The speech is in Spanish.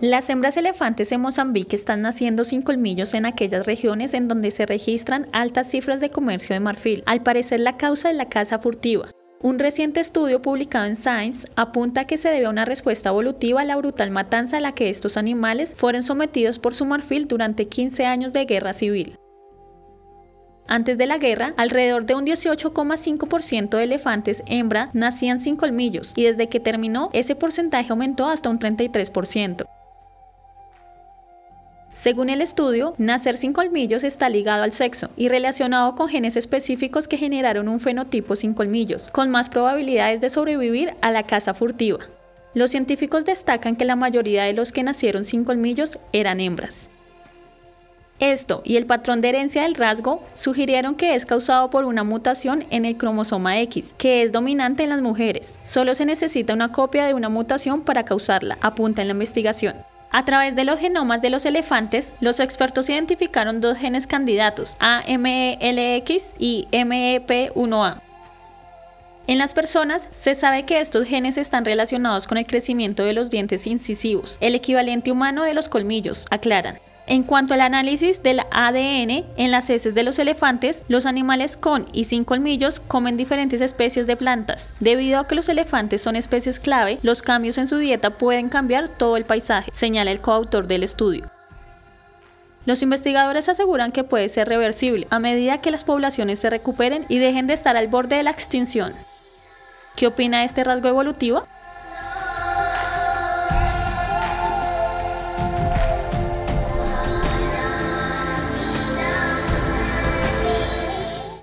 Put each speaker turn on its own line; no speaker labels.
Las hembras elefantes en Mozambique están naciendo sin colmillos en aquellas regiones en donde se registran altas cifras de comercio de marfil. Al parecer la causa es la caza furtiva. Un reciente estudio publicado en Science apunta que se debe a una respuesta evolutiva a la brutal matanza a la que estos animales fueron sometidos por su marfil durante 15 años de guerra civil. Antes de la guerra, alrededor de un 18,5% de elefantes hembra nacían sin colmillos y desde que terminó ese porcentaje aumentó hasta un 33%. Según el estudio, nacer sin colmillos está ligado al sexo y relacionado con genes específicos que generaron un fenotipo sin colmillos, con más probabilidades de sobrevivir a la caza furtiva. Los científicos destacan que la mayoría de los que nacieron sin colmillos eran hembras. Esto y el patrón de herencia del rasgo sugirieron que es causado por una mutación en el cromosoma X, que es dominante en las mujeres. Solo se necesita una copia de una mutación para causarla, apunta en la investigación. A través de los genomas de los elefantes, los expertos identificaron dos genes candidatos, AMELX y MEP1A. En las personas se sabe que estos genes están relacionados con el crecimiento de los dientes incisivos, el equivalente humano de los colmillos, aclaran. En cuanto al análisis del ADN en las heces de los elefantes, los animales con y sin colmillos comen diferentes especies de plantas. Debido a que los elefantes son especies clave, los cambios en su dieta pueden cambiar todo el paisaje, señala el coautor del estudio. Los investigadores aseguran que puede ser reversible a medida que las poblaciones se recuperen y dejen de estar al borde de la extinción. ¿Qué opina este rasgo evolutivo?